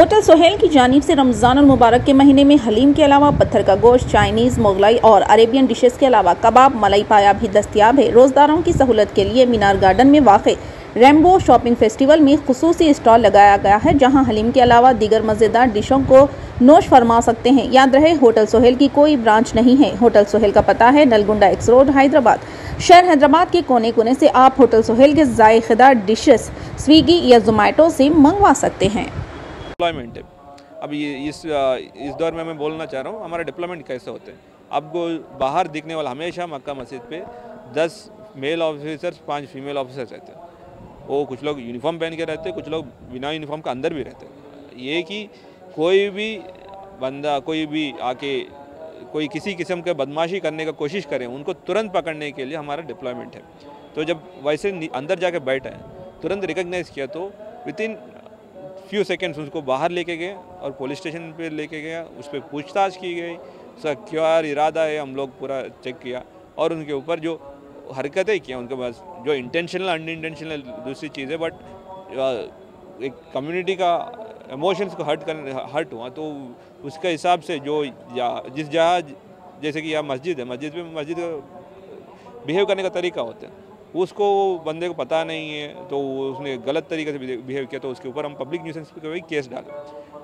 Hotel Sohail की जानिब से रमज़ान और मुबारक के महीने में हलीम के अलावा पत्थर का गोश्त, चाइनीज़, मुगलाई और अरेबियन डिशेस के अलावा कबाब, मलाई पाया भी दस्तियाब है। रोज़दारों की सहूलत के लिए मीनार गार्डन में वाक़। रेम्बो शॉपिंग फेस्टिवल में खसूसी स्टॉल लगाया गया है, जहाँ हलीम के अलावा दीगर मज़ेदार डिशों को नोश फरमा सकते हैं। याद रहे, होटल सोहेल की कोई ब्रांच नहीं है। होटल सोहेल का पता है, नलगुंडा एक्स रोड हैदराबाद। शहर हैदराबाद के कोने कोने से आप होटल सोहेल के जायकेदार डिशेस, स्विगी या जोमेटो से मंगवा सकते हैं। डिप्लॉयमेंट है। अब ये, इस इस दौर में मैं बोलना चाह रहा हूँ, हमारा डिप्लॉयमेंट कैसे होते हैं? आपको बाहर दिखने वाला, हमेशा मक्का मस्जिद पे दस मेल ऑफिसर्स पाँच फीमेल ऑफिसर्स रहते हैं। वो कुछ लोग यूनिफॉर्म पहन के रहते हैं, कुछ लोग बिना यूनिफॉर्म के अंदर भी रहते हैं। ये कि कोई भी बंदा, कोई भी आके, कोई किसी किस्म के बदमाशी करने का कोशिश करें, उनको तुरंत पकड़ने के लिए हमारा डिप्लॉयमेंट है। तो जब वैसे अंदर जाके बैठे तुरंत रिकग्नाइज किया तो विद इन फ्यू सेकेंड्स उसको बाहर लेके गए और पुलिस स्टेशन पे लेके गया, उस पर पूछताछ की गई। उसका क्या इरादा है? हम लोग पूरा चेक किया और उनके ऊपर जो हरकतें किया, उनके पास जो इंटेंशनल अन इंटेंशनल दूसरी चीज़ है बट एक कम्युनिटी का इमोशंस को हर्ट कर हर्ट हुआ। तो उसके हिसाब से जो जिस जहाँ जैसे कि यह मस्जिद है, मस्जिद में मस्जिद बिहेव करने का तरीका होता है। उसको बंदे को पता नहीं है तो उसने गलत तरीके से बिहेव किया तो उसके ऊपर हम पब्लिक न्यूसेंस पे भी केस डालें।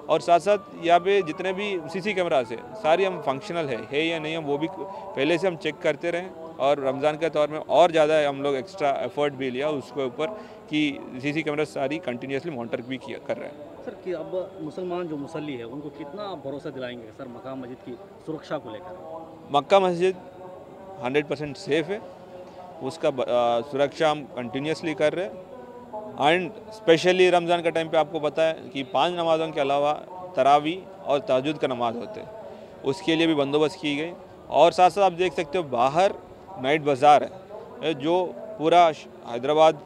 और साथ साथ यहाँ पे जितने भी सीसी कैमरास है सारी हम फंक्शनल है है या नहीं हम वो भी पहले से हम चेक करते रहें। और रमज़ान के तौर में और ज़्यादा हम लोग एक्स्ट्रा एफर्ट भी लिया उसके ऊपर कि सीसी कैमरा सारी कंटिन्यूसली मॉनिटर भी किया कर रहे हैं। सर कि अब मुसलमान जो मुसल्ली है उनको कितना भरोसा दिलाएँगे सर मक्का मस्जिद की सुरक्षा को लेकर? मक्का मस्जिद हंड्रेड परसेंट सेफ़ है। उसका सुरक्षा हम कंटिन्यूसली कर रहे हैं। एंड स्पेशली रमज़ान का टाइम पे आपको पता है कि पाँच नमाज़ों के अलावा तरावी और ताजुद का नमाज़ होते हैं। उसके लिए भी बंदोबस्त की गई। और साथ साथ आप देख सकते हो बाहर नाइट बाज़ार है। जो पूरा हैदराबाद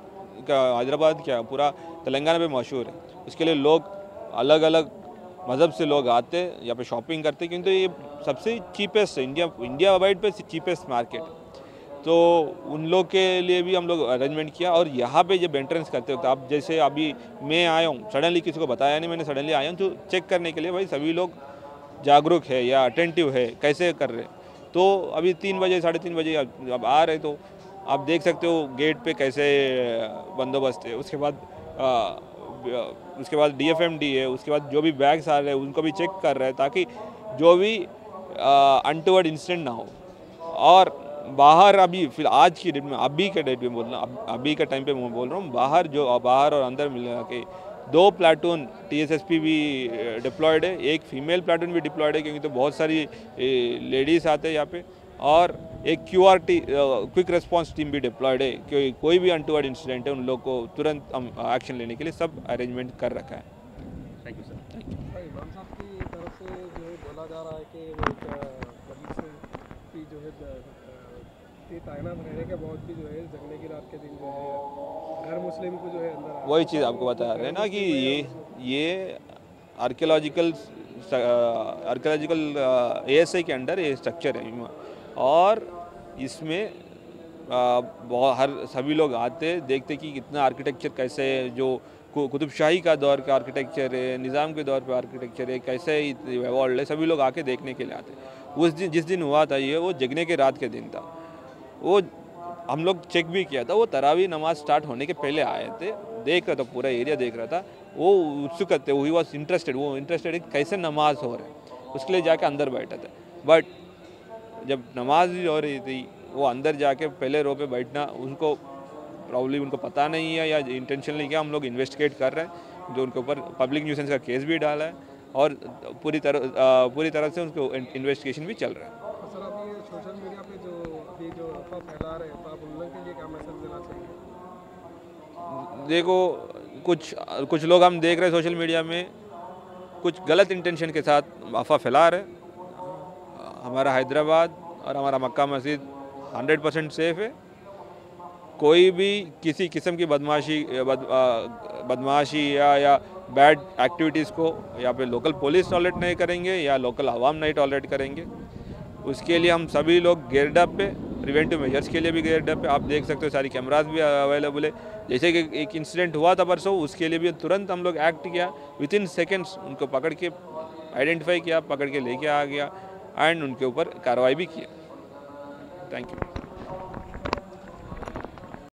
का, हैदराबाद क्या, पूरा तेलंगाना पे मशहूर है। उसके लिए लोग अलग अलग मज़हब से लोग आते यहाँ पे शॉपिंग करते क्योंकि तो ये सबसे चीपेस्ट है। इंडिया इंडिया वाइड पे चीपेस्ट मार्केट है। तो उन लोग के लिए भी हम लोग अरेंजमेंट किया और यहाँ पे जब एंट्रेंस करते वक्त आप जैसे अभी मैं आया हूँ सडनली किसी को बताया नहीं मैंने सडनली आया हूँ तो चेक करने के लिए भाई सभी लोग जागरूक है या अटेंटिव है कैसे कर रहे तो अभी तीन बजे साढ़े तीन बजे अब आ रहे तो आप देख सकते हो गेट पे कैसे बंदोबस्त है। उसके बाद आ, उसके बाद डीएफएमडी है उसके बाद जो भी बैग्स आ रहे हैं उनको भी चेक कर रहे हैं ताकि जो भी अनटूवर्ड इंसिडेंट ना हो। और बाहर अभी फिर आज की डेट में अभी के डेट में बोल रहा हूँ अभी के टाइम पे मैं बोल रहा हूँ बाहर जो बाहर और अंदर मिल के दो प्लाटून टीएसएसपी भी डिप्लॉयड है एक फीमेल प्लाटून भी डिप्लॉयड है क्योंकि तो बहुत सारी लेडीज़ आते हैं यहाँ पे और एक Q R T quick response team भी डिप्लॉयड है क्योंकि कोई भी अनटूवर्ड इंसिडेंट है उन लोग को तुरंत हम एक्शन लेने के लिए सब अरेंजमेंट कर रखा है। Thank you sir thank you तरफ़ से जो बोला जा रहा है कि जो है वही चीज़ आपको बता रहे हैं ना कि ये ये आर्कियोलॉजिकल आर्कियोलॉजिकल एएसआई के अंडर ये स्ट्रक्चर है और इसमें बहुत, हर सभी लोग आते, देखते कि कितना आर्किटेक्चर कैसे जो कुतुब शाही का दौर का आर्किटेक्चर है, निज़ाम के दौर पर आर्किटेक्चर है, कैसे वर्ल्ड है, सभी लोग आके देखने के लिए आते। उस दिन, जिस दिन हुआ था ये, वो जगने के रात के दिन था। वो हम लोग चेक भी किया था, वो तरावी नमाज़ स्टार्ट होने के पहले आए थे। देख रहा था पूरा एरिया देख रहा था। वो उत्सुक थे वो वॉज़ इंटरेस्टेड वो इंटरेस्टेड कैसे नमाज़ हो रहा है। उसके लिए जाके अंदर बैठा था। बट जब नमाज़ हो रही थी, वो अंदर जाके पहले रो पे बैठना, उनको प्रॉब्लम उनको पता नहीं है या इंटेंशन नहीं किया, हम लोग इन्वेस्टिगेट कर रहे हैं, जो उनके ऊपर पब्लिक न्यूसेंस का केस भी डाला है और पूरी तरह पूरी तरह से उनको इन्वेस्टिगेशन भी चल रहा है। पे जो अभी जो अफवाह फैला रहे हैं तो आप उन लोगों के लिए क्या मैसेज देना चाहिए देखो कुछ कुछ लोग हम देख रहे हैं सोशल मीडिया में कुछ गलत इंटेंशन के साथ अफवाह फैला रहे हमारा हैदराबाद और हमारा मक्का मस्जिद 100 परसेंट सेफ़ है। कोई भी किसी किस्म की बदमाशी बद, बदमाशी या या बैड एक्टिविटीज़ को यहाँ पे लोकल पुलिस टॉलरेट नहीं करेंगे या लोकल आवाम नहीं टॉलरेट करेंगे। उसके लिए हम सभी लोग गेरडप पे प्रिवेंटिव मेजर्स के लिए भी गेरडप पे, आप देख सकते हो सारी कैमराज भी अवेलेबल है। जैसे कि एक इंसिडेंट हुआ था परसों, उसके लिए भी तुरंत हम लोग एक्ट किया। विद इन सेकेंड्स उनको पकड़ के आइडेंटिफाई किया, पकड़ के लेके आ गया एंड उनके ऊपर कार्रवाई भी किया। Thank you